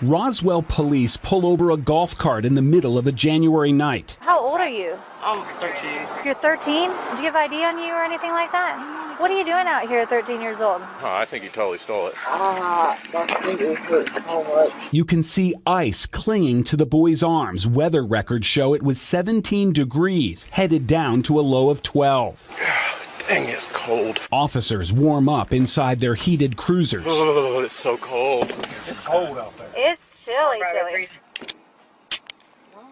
Roswell police pull over a golf cart in the middle of a January night. How old are you? I'm 13. You're 13? Did you have ID on you or anything like that? What are you doing out here at 13 years old? Oh, I think he totally stole it. You can see ice clinging to the boy's arms. Weather records show it was 17 degrees, headed down to a low of 12. Dang, it's cold. Officers warm up inside their heated cruisers. Oh, it's so cold. It's cold out there. It's chilly, chilly.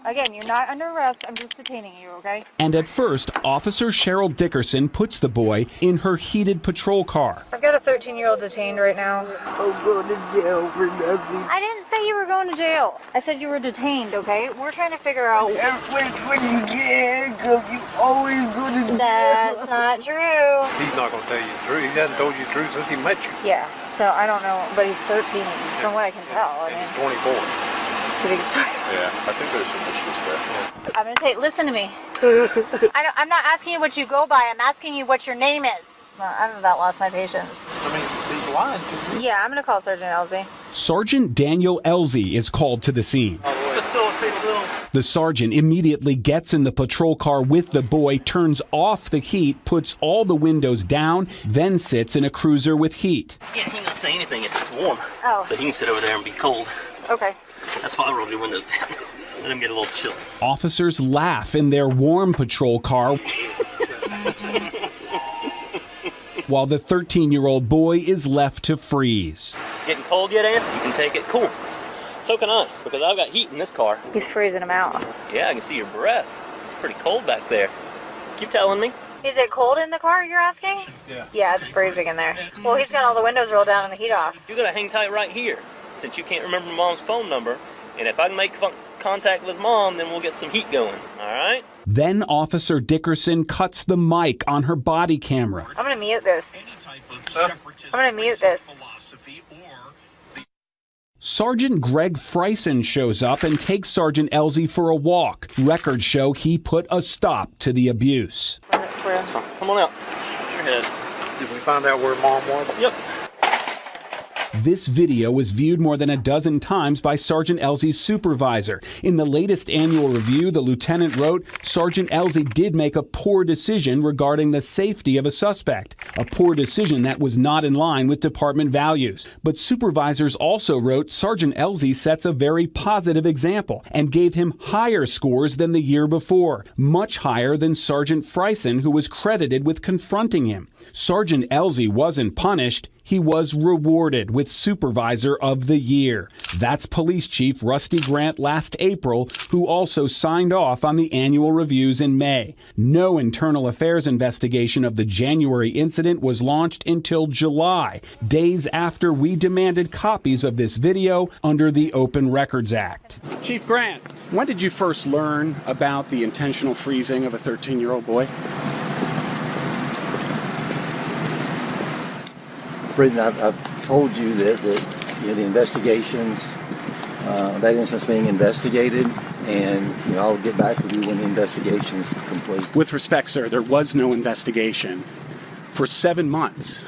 Again, you're not under arrest. I'm just detaining you, okay? And at first, Officer Cheryl Dickerson puts the boy in her heated patrol car. I've got a 13 year old detained right now. I'm going to jail for nothing. I didn't say you were going to jail. I said you were detained, okay? We're trying to figure out. That's when, when you get handcuffed, you always go to jail. That's not true. He's not going to tell you the truth. He hasn't told you the truth since he met you. Yeah, so I don't know, but he's 13, from what I can tell. I mean, 24. you think it's Yeah, I think there's some issues there. I'm gonna take. Listen to me. I don't, I'm not asking you what you go by. I'm asking you what your name is. Well, I've about lost my patience. I mean, he's lying to you. Yeah, I'm gonna call Sergeant Elzy. Sergeant Daniel Elzy is called to the scene. Facilitate a little. The sergeant immediately gets in the patrol car with the boy, turns off the heat, puts all the windows down, then sits in a cruiser with heat. Yeah, he ain't gonna say anything if it's warm. Oh. So he can sit over there and be cold. Okay. That's why I rolled your windows down. Let him get a little chill. Officers laugh in their warm patrol car while the 13 year old boy is left to freeze. Getting cold yet, Ann? You can take it. Cool. So can I, because I've got heat in this car. He's freezing him out. Yeah, I can see your breath. It's pretty cold back there. Keep telling me. Is it cold in the car? You're asking? Yeah. Yeah, it's freezing in there. Well, he's got all the windows rolled down and the heat off. You gotta hang tight right here, since you can't remember mom's phone number. And if I can make fun- contact with mom, then we'll get some heat going. All right? Then Officer Dickerson cuts the mic on her body camera. I'm gonna mute this. I'm gonna mute this. Sergeant Greg Freisen shows up and takes Sergeant Elzy for a walk. Records show he put a stop to the abuse. Come on out. Put your head. Did we find out where mom was? Yep. This video was viewed more than a dozen times by Sergeant Elzy's supervisor. In the latest annual review, the lieutenant wrote Sergeant Elzy did make a poor decision regarding the safety of a suspect, a poor decision that was not in line with department values. But supervisors also wrote Sergeant Elzy sets a very positive example and gave him higher scores than the year before, much higher than Sergeant Freisen, who was credited with confronting him. Sergeant Elzy wasn't punished. He was rewarded with Supervisor of the Year. That's Police Chief Rusty Grant last April, who also signed off on the annual reviews in May. No internal affairs investigation of the January incident was launched until July, days after we demanded copies of this video under the Open Records Act. Chief Grant, when did you first learn about the intentional freezing of a 13 year old boy? Brendan, I've, I've told you that, that you know, the investigations, uh, that incident's being investigated, and you know I'll get back with you when the investigation is complete. With respect, sir, there was no investigation for seven months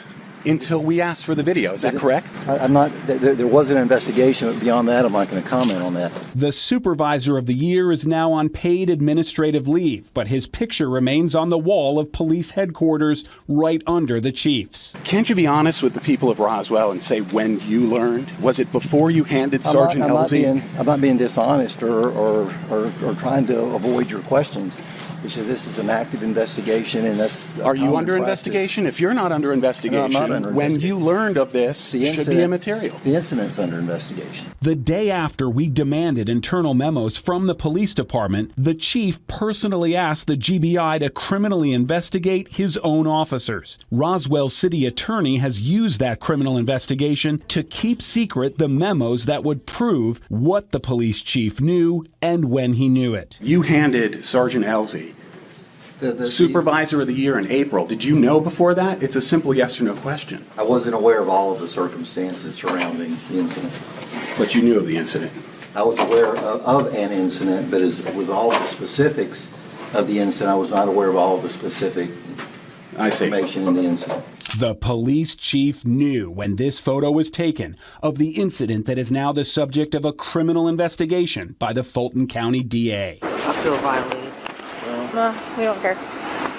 until we asked for the video. Is that correct? I, I'm not. There, there was an investigation, but beyond that, I'm not going to comment on that. The supervisor of the year is now on paid administrative leave, but his picture remains on the wall of police headquarters right under the chief's. Can't you be honest with the people of Roswell and say when you learned? Was it before you handed I'm Sergeant not, I'm not being, I'm not being dishonest or, or, or, or trying to avoid your questions. It's just this is an active investigation, and that's. Are you under practice. investigation? If you're not under investigation, No, I'm not under when you learned of this, The should be incident- immaterial. The incident's under investigation. The day after we demanded internal memos from the police department, the chief personally asked the GBI to criminally investigate his own officers. Roswell City Attorney has used that criminal investigation to keep secret the memos that would prove what the police chief knew and when he knew it. You handed Sergeant Elzy The, the, Supervisor of the Year in April. Did you know before that? It's a simple yes or no question. I wasn't aware of all of the circumstances surrounding the incident. But you knew of the incident. I was aware of, of an incident, but as with all the specifics of the incident, I was not aware of all of the specific I see. information in the incident. The police chief knew when this photo was taken of the incident that is now the subject of a criminal investigation by the Fulton County DA. I feel violated. Well, we don't care.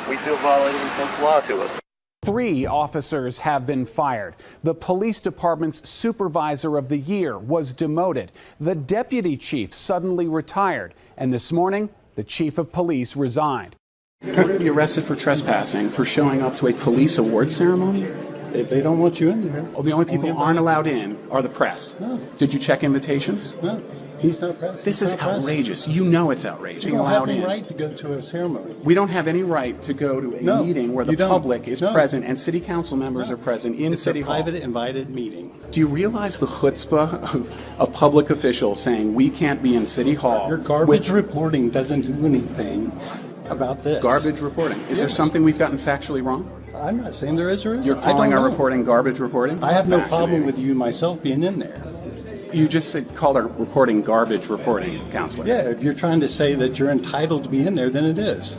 We feel violated when sense law to us. Three officers have been fired. The police department's supervisor of the year was demoted. The deputy chief suddenly retired. And this morning, the chief of police resigned. You're going to be arrested for trespassing for showing up to a police award ceremony? If they don't want you in there. Well, the only people who aren't allowed in are the press. No. Did you check invitations? No, he's not press. This he's is not press. outrageous. You know it's outrageous. You Being don't have any in. right to go to a ceremony. We don't have any right to go to a No, meeting where the public is No. present and city council members are present in It's City a Hall. private invited meeting. Do you realize the chutzpah of a public official saying we can't be in City Hall? Your garbage reporting doesn't do anything about this. Garbage reporting. Is there something we've gotten factually wrong? I'm not saying there is or isn't. You're I calling don't our know. reporting garbage reporting? I have no problem with you myself being in there. You just said called our reporting garbage reporting, counselor. Yeah, if you're trying to say that you're entitled to be in there, then it is.